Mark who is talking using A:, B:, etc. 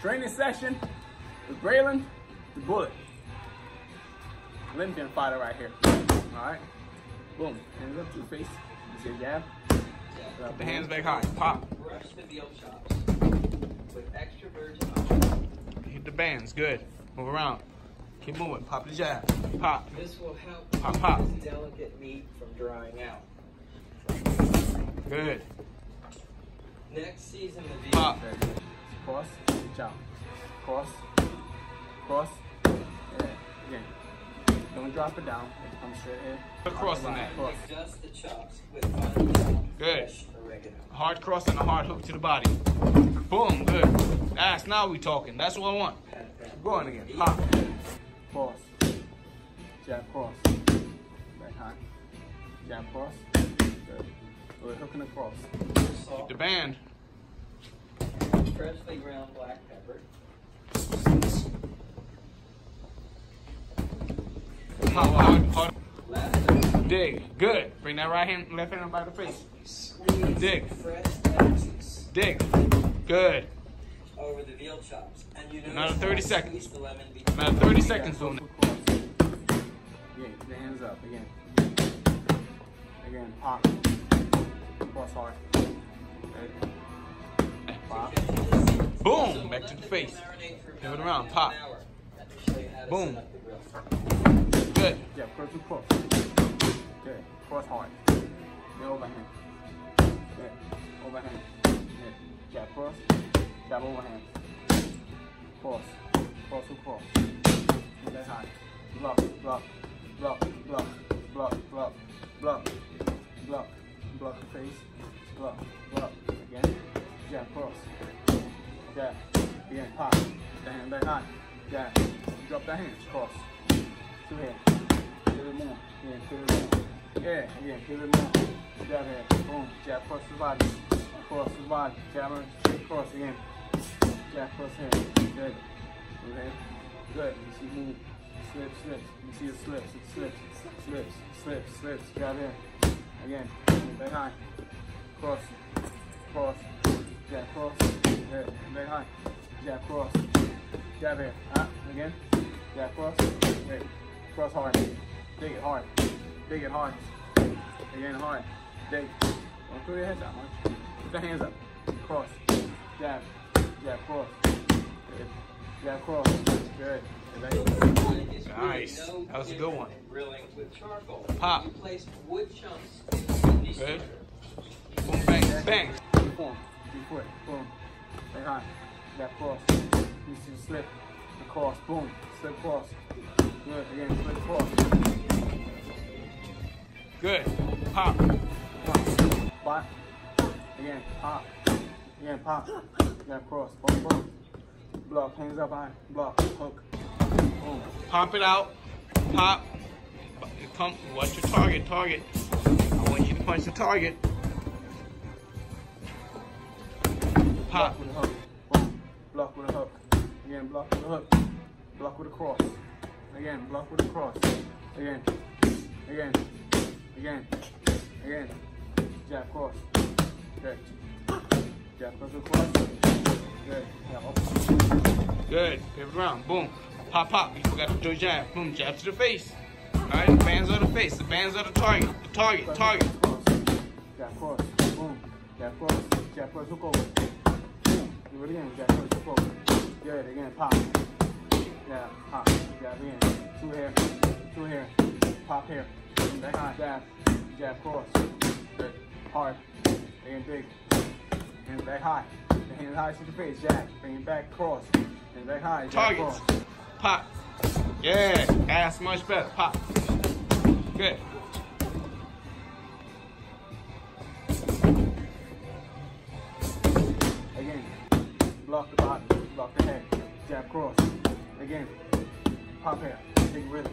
A: Training session with Braylen, the bullet. Olympian fighter right here. All right. Boom. Hands up to the face. You see a jab.
B: Put the hands back high. Pop.
C: Brush the veal chops with extra virgin olive.
B: Hit the bands. Good. Move around. Keep moving. Pop the jab. Pop.
C: This will help
B: Pop,
C: keep
B: pop.
C: this delicate meat from drying out.
B: Good.
C: Next, season the veal.
B: Pop.
A: Very good. Cross. Chop. Cross. Cross. Yeah. Again. Don't drop it down. It comes straight in.
B: Put cross on that.
A: Cross.
C: Adjust the chops with
B: Good. Hard cross and a hard hook to the body. Boom. Good. That's now we talking. That's what I want.
C: Pat, pat.
B: Going again. Hop.
A: Cross. Jab cross. Back high. Jab cross. Good. We're hooking across.
C: Salt,
B: The band.
C: Freshly ground black pepper,
B: Pop. Hard. hard.
C: lavender,
B: Dig. Good. Bring that right hand, left hand by the face. Dig.
C: fresh lemons
B: Dig. Good.
C: over the veal chops. And you
B: Another 30 seconds.
C: squeeze the lemon between
B: About 30 seconds doing it.
A: Again, the hands up. Again. Again, pop. Oh, Cross hard.
B: Back to the face. Give it around. Pop. Boom. Good.
A: Yeah, cross to cross. Good. Cross hard. Then overhand. Good. Overhand. Good. Jab cross. Jab overhand. Cross. Cross to cross. That high. Block, block, block, block, block, block, block, block, block face. Block, block. Again. Jab cross. Jab. Again. Pop. The hand back high. Jab. Drop the hands. Cross. Two hands. Pivot more. Yeah, pivot more. Yeah, again, pivot more. Jab hand. Boom. Jab cross the body. Cross the body. Jab cross again. Jab cross hand. Good. Okay. Good. You see move. Slip, slips. You see it slips. It slips. Slips. Slips. Slips. Jab in. Again. Back high. Cross. Cross. Jab cross. Good. Back high. Jab cross. Jab in. Ah, again. Jab cross. Cross hard. Dig it hard. Dig it hard. Again hard. Dig. Don't throw your hands out much. Put the hands up. Cross. Jab. Jab cross. Good. Jab cross. Good.
B: Nice. That was a good one.
C: Grilling with charcoal.
B: Pop.
C: You place wood chunks in these
B: Good. Boom. Bang. Bang.
A: Boom. Big foot. Boom. Back Jab cross. You see the slip. The cross. Boom. Slip cross. Good. Again. Slip cross.
B: Good. Pop.
A: Pop. Again, pop. Again, pop. Again, cross. Boom, boom. Block. Hands up high. Block. Hook. Boom.
B: Pop it out. Pop. Come. What's your target? Target. I want you to punch the target. Pop.
A: Block with a hook. Block with a hook. Again, block with a hook. Block with a cross. Again, block with a cross. Again. Again. Again. Again. Jab cross. Good. Jab cross with cross. Good. Yeah, up.
B: Good. Pivot around. Boom. Pop, pop. You forgot to do a jab. Boom. Jab to the face. All right. The bands of the face. The bands of the target. The target. Target.
A: Jab cross. Boom. Jab cross. Jab cross. Hook over. Do it again. Jab cross. Hook over. Good. Again. Pop. Jab. Pop. Jab in. Two here. Two here. Pop here. Back high. Jab. Jab cross. Good. Hard. Again. Big. And back high. The hand high to the face. Jab. Bring it back. Cross. And back high. Jab
B: Targets.
A: cross.
B: Pop. Yeah. That's much better. Pop. Good.
A: Cross. Again, pop here, big rhythm.